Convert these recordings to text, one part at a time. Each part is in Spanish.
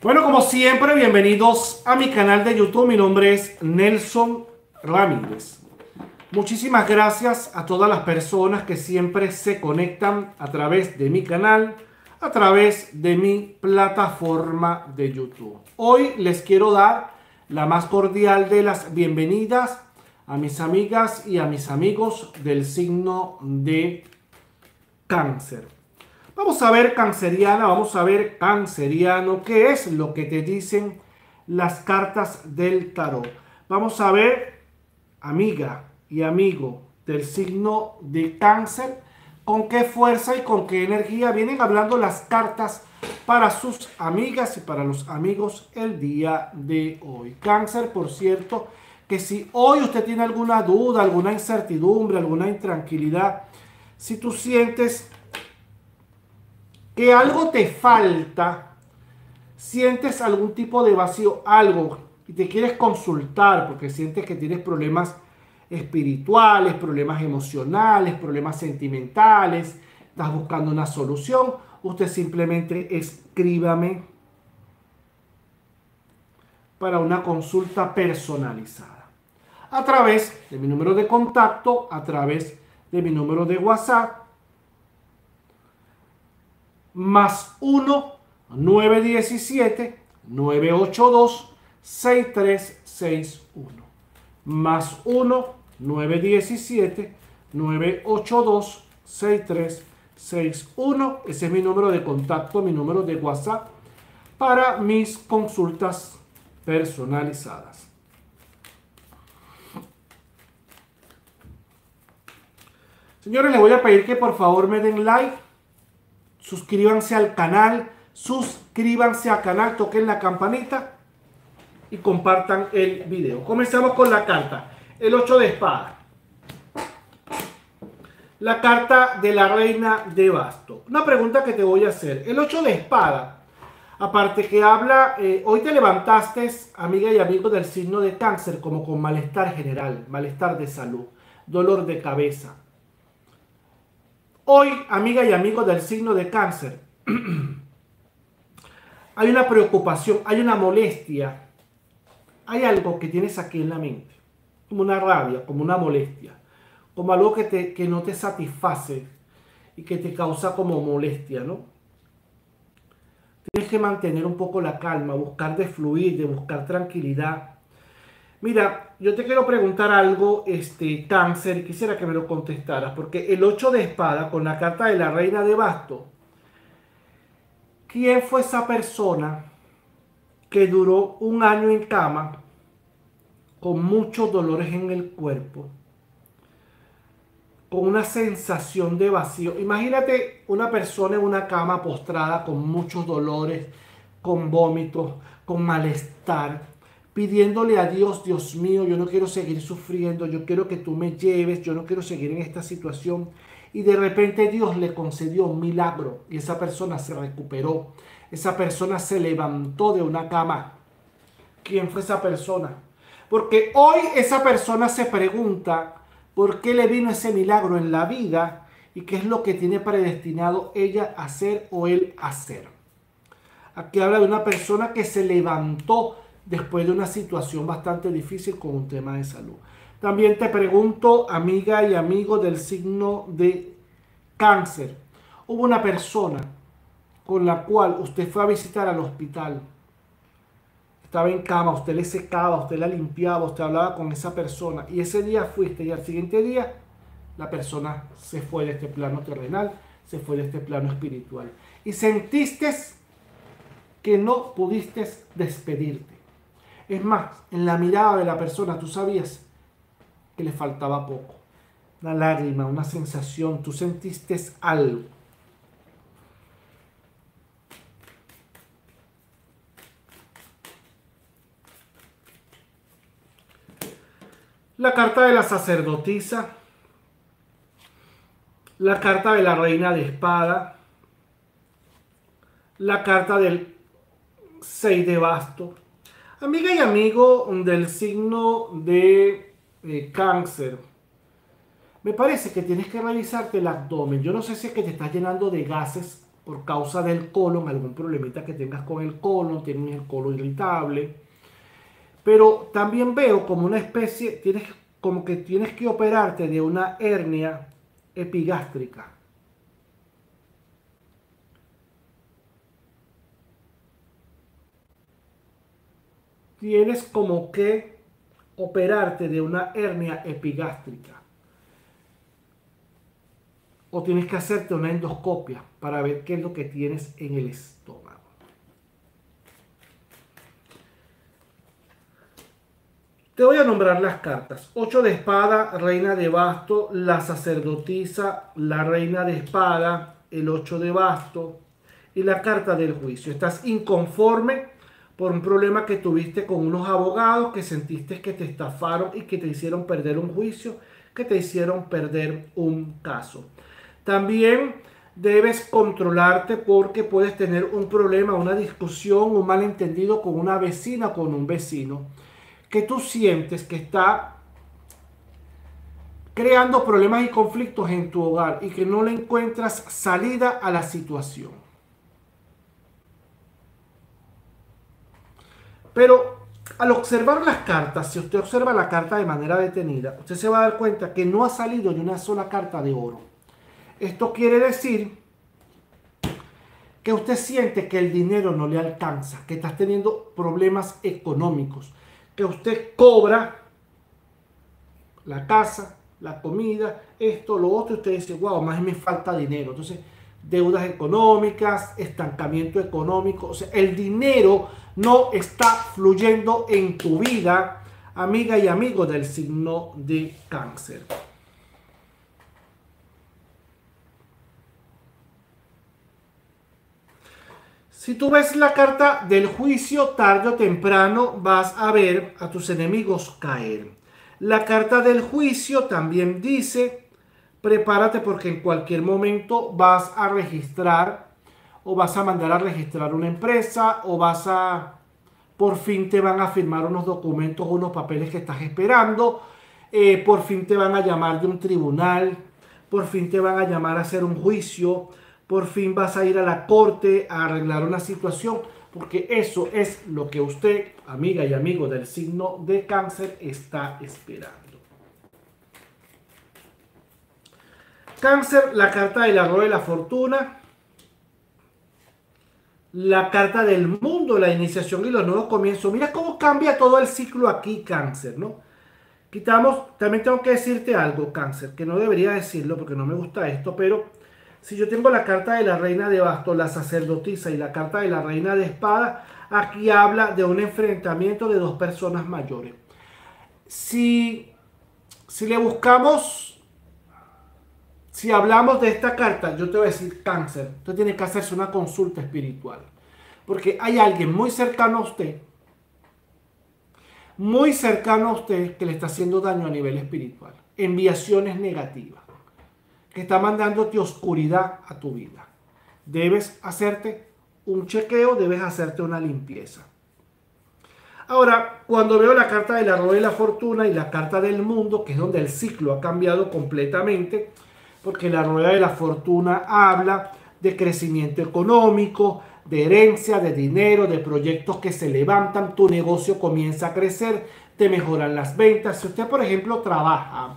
Bueno, como siempre, bienvenidos a mi canal de YouTube. Mi nombre es Nelson Ramírez. Muchísimas gracias a todas las personas que siempre se conectan a través de mi canal, a través de mi plataforma de YouTube. Hoy les quiero dar la más cordial de las bienvenidas a mis amigas y a mis amigos del signo de cáncer. Vamos a ver canceriana, vamos a ver canceriano, qué es lo que te dicen las cartas del tarot. Vamos a ver, amiga y amigo del signo de cáncer, con qué fuerza y con qué energía vienen hablando las cartas para sus amigas y para los amigos el día de hoy. Cáncer, por cierto, que si hoy usted tiene alguna duda, alguna incertidumbre, alguna intranquilidad, si tú sientes que algo te falta, sientes algún tipo de vacío, algo, y te quieres consultar porque sientes que tienes problemas espirituales, problemas emocionales, problemas sentimentales, estás buscando una solución, usted simplemente escríbame para una consulta personalizada. A través de mi número de contacto, a través de mi número de WhatsApp, más 1 917 982 6361 más 1 917 982 6361 ese es mi número de contacto mi número de WhatsApp para mis consultas personalizadas. Señores les voy a pedir que por favor me den like suscríbanse al canal, suscríbanse al canal, toquen la campanita y compartan el video. Comenzamos con la carta, el 8 de espada. La carta de la reina de basto. Una pregunta que te voy a hacer. El 8 de espada, aparte que habla, eh, hoy te levantaste, amiga y amigo del signo de cáncer, como con malestar general, malestar de salud, dolor de cabeza, Hoy, amiga y amigo del signo de cáncer, hay una preocupación, hay una molestia, hay algo que tienes aquí en la mente, como una rabia, como una molestia, como algo que, te, que no te satisface y que te causa como molestia, ¿no? Tienes que mantener un poco la calma, buscar de fluir, de buscar tranquilidad, Mira, yo te quiero preguntar algo, este, cáncer, quisiera que me lo contestaras, porque el 8 de espada con la carta de la reina de basto, ¿quién fue esa persona que duró un año en cama con muchos dolores en el cuerpo? con una sensación de vacío. Imagínate una persona en una cama postrada con muchos dolores, con vómitos, con malestar, pidiéndole a Dios, Dios mío, yo no quiero seguir sufriendo, yo quiero que tú me lleves, yo no quiero seguir en esta situación. Y de repente Dios le concedió un milagro y esa persona se recuperó. Esa persona se levantó de una cama. ¿Quién fue esa persona? Porque hoy esa persona se pregunta por qué le vino ese milagro en la vida y qué es lo que tiene predestinado ella a hacer o él a hacer. Aquí habla de una persona que se levantó después de una situación bastante difícil con un tema de salud. También te pregunto, amiga y amigo del signo de cáncer, hubo una persona con la cual usted fue a visitar al hospital, estaba en cama, usted le secaba, usted la limpiaba, usted hablaba con esa persona y ese día fuiste y al siguiente día la persona se fue de este plano terrenal, se fue de este plano espiritual y sentiste que no pudiste despedirte. Es más, en la mirada de la persona tú sabías que le faltaba poco. Una lágrima, una sensación, tú sentiste algo. La carta de la sacerdotisa, la carta de la reina de espada, la carta del seis de basto, Amiga y amigo del signo de eh, cáncer, me parece que tienes que revisarte el abdomen. Yo no sé si es que te estás llenando de gases por causa del colon, algún problemita que tengas con el colon, tienes el colon irritable. Pero también veo como una especie, tienes, como que tienes que operarte de una hernia epigástrica. Tienes como que operarte de una hernia epigástrica o tienes que hacerte una endoscopia para ver qué es lo que tienes en el estómago. Te voy a nombrar las cartas. 8 de espada, reina de basto, la sacerdotisa, la reina de espada, el 8 de basto y la carta del juicio. Estás inconforme por un problema que tuviste con unos abogados que sentiste que te estafaron y que te hicieron perder un juicio, que te hicieron perder un caso. También debes controlarte porque puedes tener un problema, una discusión, un malentendido con una vecina, con un vecino, que tú sientes que está creando problemas y conflictos en tu hogar y que no le encuentras salida a la situación. Pero al observar las cartas, si usted observa la carta de manera detenida, usted se va a dar cuenta que no ha salido ni una sola carta de oro. Esto quiere decir que usted siente que el dinero no le alcanza, que está teniendo problemas económicos, que usted cobra la casa, la comida, esto, lo otro, y usted dice, wow, más me falta dinero. Entonces, deudas económicas, estancamiento económico, o sea, el dinero no está fluyendo en tu vida, amiga y amigo del signo de cáncer. Si tú ves la carta del juicio, tarde o temprano vas a ver a tus enemigos caer. La carta del juicio también dice, prepárate porque en cualquier momento vas a registrar o vas a mandar a registrar una empresa o vas a, por fin te van a firmar unos documentos, unos papeles que estás esperando, eh, por fin te van a llamar de un tribunal, por fin te van a llamar a hacer un juicio por fin vas a ir a la corte a arreglar una situación, porque eso es lo que usted, amiga y amigo del signo de cáncer, está esperando. Cáncer, la carta del arroyo de la fortuna, la carta del mundo, la iniciación y los nuevos comienzos. Mira cómo cambia todo el ciclo aquí, cáncer, ¿no? Quitamos, también tengo que decirte algo, cáncer, que no debería decirlo porque no me gusta esto, pero si yo tengo la carta de la reina de bastos, la sacerdotisa y la carta de la reina de espada, aquí habla de un enfrentamiento de dos personas mayores. Si, si le buscamos, si hablamos de esta carta, yo te voy a decir cáncer. Usted tiene que hacerse una consulta espiritual. Porque hay alguien muy cercano a usted, muy cercano a usted, que le está haciendo daño a nivel espiritual. Enviaciones negativas que está mandándote oscuridad a tu vida. Debes hacerte un chequeo, debes hacerte una limpieza. Ahora, cuando veo la carta de la rueda de la fortuna y la carta del mundo, que es donde el ciclo ha cambiado completamente, porque la rueda de la fortuna habla de crecimiento económico, de herencia, de dinero, de proyectos que se levantan, tu negocio comienza a crecer, te mejoran las ventas. Si usted, por ejemplo, trabaja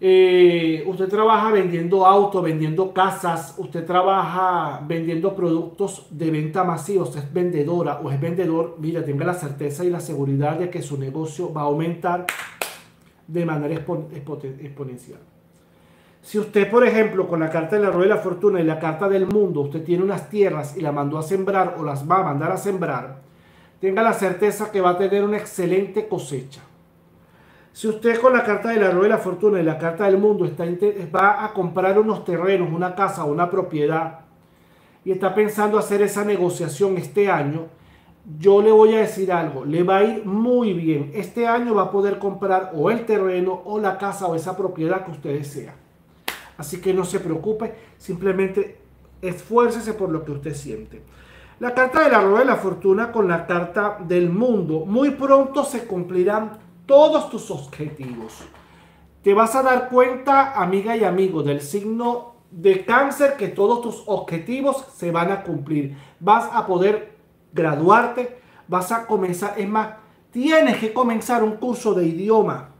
eh, usted trabaja vendiendo autos, vendiendo casas, usted trabaja vendiendo productos de venta masiva, usted es vendedora o es vendedor, mira, tenga la certeza y la seguridad de que su negocio va a aumentar de manera exponencial. Si usted, por ejemplo, con la carta de la rueda de la fortuna y la carta del mundo, usted tiene unas tierras y las mandó a sembrar o las va a mandar a sembrar, tenga la certeza que va a tener una excelente cosecha. Si usted con la carta de la rueda de la fortuna y la carta del mundo está, va a comprar unos terrenos, una casa o una propiedad y está pensando hacer esa negociación este año, yo le voy a decir algo, le va a ir muy bien. Este año va a poder comprar o el terreno o la casa o esa propiedad que usted desea. Así que no se preocupe, simplemente esfuércese por lo que usted siente. La carta de la rueda de la fortuna con la carta del mundo, muy pronto se cumplirán todos tus objetivos. Te vas a dar cuenta, amiga y amigo, del signo de cáncer que todos tus objetivos se van a cumplir. Vas a poder graduarte, vas a comenzar, es más, tienes que comenzar un curso de idioma,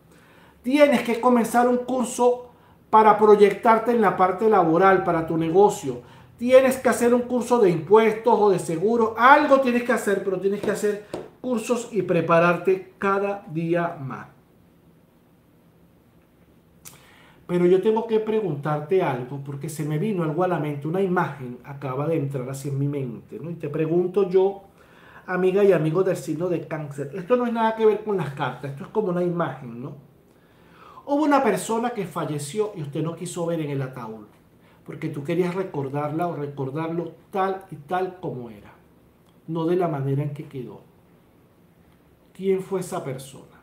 tienes que comenzar un curso para proyectarte en la parte laboral, para tu negocio. Tienes que hacer un curso de impuestos o de seguro. Algo tienes que hacer, pero tienes que hacer cursos y prepararte cada día más. Pero yo tengo que preguntarte algo porque se me vino algo a la mente, una imagen acaba de entrar así en mi mente, ¿no? Y te pregunto yo, amiga y amigo del signo de cáncer, esto no es nada que ver con las cartas, esto es como una imagen, ¿no? Hubo una persona que falleció y usted no quiso ver en el ataúd, porque tú querías recordarla o recordarlo tal y tal como era, no de la manera en que quedó. ¿Quién fue esa persona?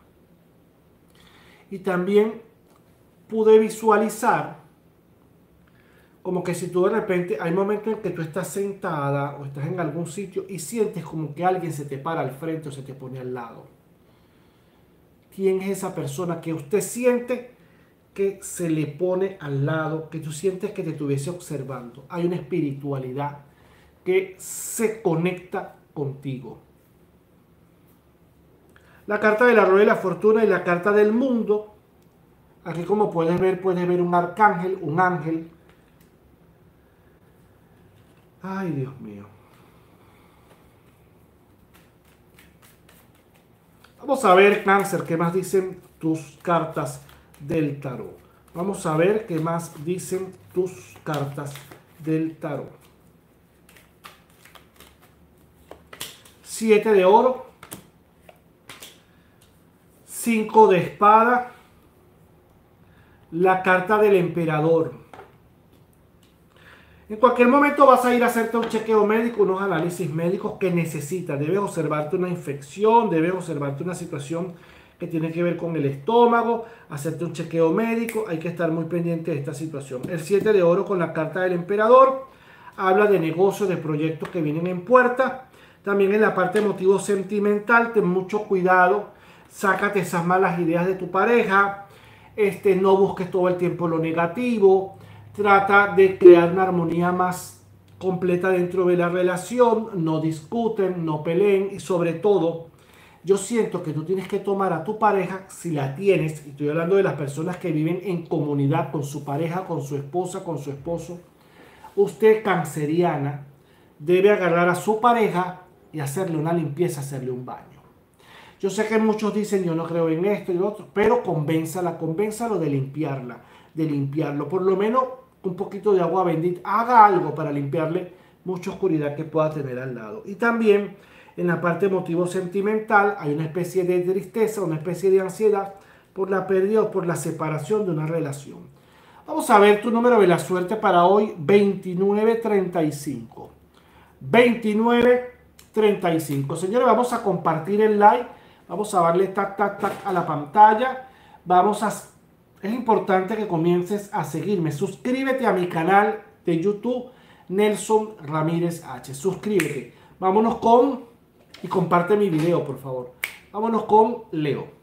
Y también pude visualizar como que si tú de repente hay momentos en que tú estás sentada o estás en algún sitio y sientes como que alguien se te para al frente o se te pone al lado. ¿Quién es esa persona que usted siente que se le pone al lado, que tú sientes que te estuviese observando? Hay una espiritualidad que se conecta contigo. La carta de la rueda de la fortuna y la carta del mundo Aquí como puedes ver, puedes ver un arcángel, un ángel. Ay, Dios mío. Vamos a ver, cáncer, qué más dicen tus cartas del tarot. Vamos a ver qué más dicen tus cartas del tarot. Siete de oro. Cinco de espada la carta del emperador. En cualquier momento vas a ir a hacerte un chequeo médico, unos análisis médicos que necesitas. Debes observarte una infección, debes observarte una situación que tiene que ver con el estómago, hacerte un chequeo médico. Hay que estar muy pendiente de esta situación. El 7 de oro con la carta del emperador habla de negocios, de proyectos que vienen en puerta. También en la parte motivo sentimental, ten mucho cuidado. Sácate esas malas ideas de tu pareja este, no busques todo el tiempo lo negativo, trata de crear una armonía más completa dentro de la relación, no discuten, no peleen y sobre todo, yo siento que tú tienes que tomar a tu pareja, si la tienes, y estoy hablando de las personas que viven en comunidad con su pareja, con su esposa, con su esposo, usted canceriana debe agarrar a su pareja y hacerle una limpieza, hacerle un baño. Yo sé que muchos dicen yo no creo en esto y otro, pero convénzala, convénzalo de limpiarla, de limpiarlo. Por lo menos un poquito de agua bendita, haga algo para limpiarle mucha oscuridad que pueda tener al lado. Y también en la parte motivo sentimental hay una especie de tristeza, una especie de ansiedad por la pérdida o por la separación de una relación. Vamos a ver tu número de la suerte para hoy, 2935. 2935. Señores, vamos a compartir el like Vamos a darle tac, tac, tac a la pantalla. Vamos a... Es importante que comiences a seguirme. Suscríbete a mi canal de YouTube, Nelson Ramírez H. Suscríbete. Vámonos con... Y comparte mi video, por favor. Vámonos con Leo.